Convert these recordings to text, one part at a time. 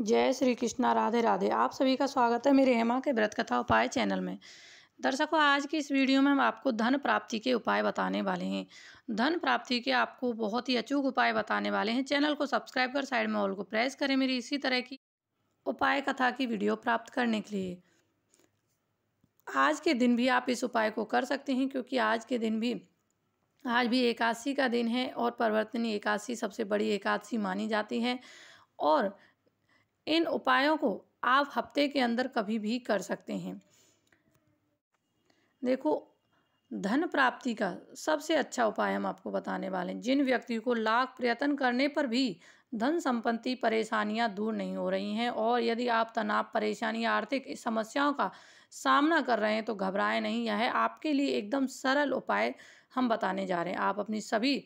जय श्री कृष्णा, राधे राधे। आप सभी का स्वागत है मेरे हेमा के व्रत कथा उपाय चैनल में। दर्शकों, आज की इस वीडियो में हम आपको धन प्राप्ति के उपाय बताने वाले हैं। धन प्राप्ति के आपको बहुत ही अचूक उपाय बताने वाले हैं। चैनल को सब्सक्राइब कर साइड में ऑल को प्रेस करें मेरी इसी तरह की उपाय कथा की वीडियो प्राप्त करने के लिए। आज के दिन भी आप इस उपाय को कर सकते हैं, क्योंकि आज के दिन भी, आज भी एकादशी का दिन है और परिवर्तनी एकादशी सबसे बड़ी एकादशी मानी जाती है। और इन उपायों को आप हफ़्ते के अंदर कभी भी कर सकते हैं। देखो, धन प्राप्ति का सबसे अच्छा उपाय हम आपको बताने वाले हैं। जिन व्यक्ति को लाख प्रयत्न करने पर भी धन संपत्ति परेशानियाँ दूर नहीं हो रही हैं और यदि आप तनाव, परेशानी, आर्थिक समस्याओं का सामना कर रहे हैं तो घबराएँ नहीं। यह आपके लिए एकदम सरल उपाय हम बताने जा रहे हैं। आप अपनी सभी,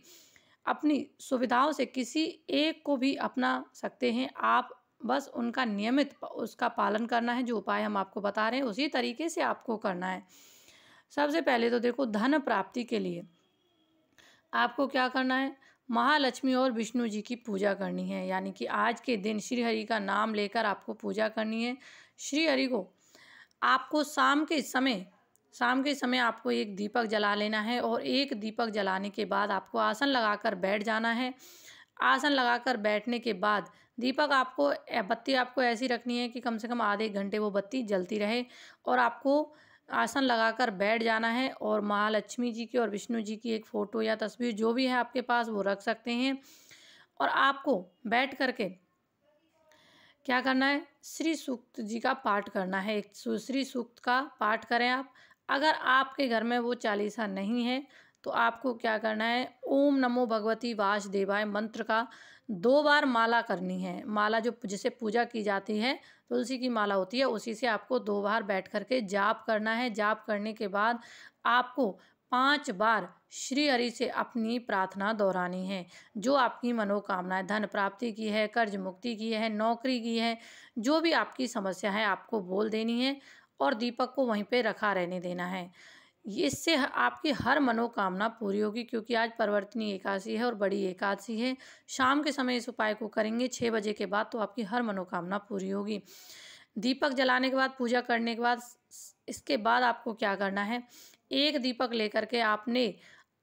अपनी सुविधाओं से किसी एक को भी अपना सकते हैं। आप बस उनका नियमित उसका पालन करना है, जो उपाय हम आपको बता रहे हैं, उसी तरीके से आपको करना है। सबसे पहले तो देखो, धन प्राप्ति के लिए आपको क्या करना है? महालक्ष्मी और विष्णु जी की पूजा करनी है, यानी कि आज के दिन श्री हरि का नाम लेकर आपको पूजा करनी है। श्री हरि को आपको शाम के समय, शाम के समय आपको एक दीपक जला लेना है और एक दीपक जलाने के बाद आपको आसन लगाकर बैठ जाना है। आसन लगाकर बैठने के बाद दीपक आपको बत्ती आपको ऐसी रखनी है कि कम से कम आधे घंटे वो बत्ती जलती रहे और आपको आसन लगाकर बैठ जाना है और महालक्ष्मी जी की और विष्णु जी की एक फ़ोटो या तस्वीर जो भी है आपके पास वो रख सकते हैं। और आपको बैठ करके क्या करना है? श्री सूक्त जी का पाठ करना है। एक श्री सूक्त का पाठ करें आप। अगर आपके घर में वो चालीसा नहीं है तो आपको क्या करना है? ओम नमो भगवती वासुदेवाय मंत्र का दो बार माला करनी है। माला जो जिसे पूजा की जाती है, तुलसी की माला होती है, उसी से आपको दो बार बैठ करके जाप करना है। जाप करने के बाद आपको पाँच बार श्री हरि से अपनी प्रार्थना दोहरानी है, जो आपकी मनोकामनाएँ, धन प्राप्ति की है, कर्ज मुक्ति की है, नौकरी की है, जो भी आपकी समस्या है, आपको बोल देनी है और दीपक को वहीं पे रखा रहने देना है। इससे आपकी हर मनोकामना पूरी होगी क्योंकि आज परिवर्तनी एकादशी है और बड़ी एकादशी है। शाम के समय इस उपाय को करेंगे छः बजे के बाद तो आपकी हर मनोकामना पूरी होगी। दीपक जलाने के बाद, पूजा करने के बाद इसके बाद आपको क्या करना है? एक दीपक लेकर के आपने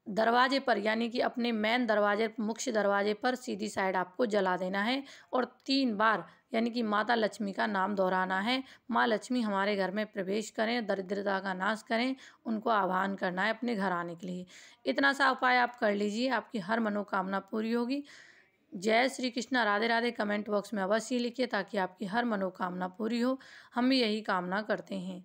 दरवाजे पर, यानी कि अपने मेन दरवाजे, मुख्य दरवाजे पर सीधी साइड आपको जला देना है और तीन बार, यानी कि माता लक्ष्मी का नाम दोहराना है। माँ लक्ष्मी हमारे घर में प्रवेश करें, दरिद्रता का नाश करें, उनको आह्वान करना है अपने घर आने के लिए। इतना सा उपाय आप कर लीजिए, आपकी हर मनोकामना पूरी होगी। जय श्री कृष्णा। राधे राधे कमेंट बॉक्स में अवश्य लिखिए ताकि आपकी हर मनोकामना पूरी हो। हम भी यही कामना करते हैं।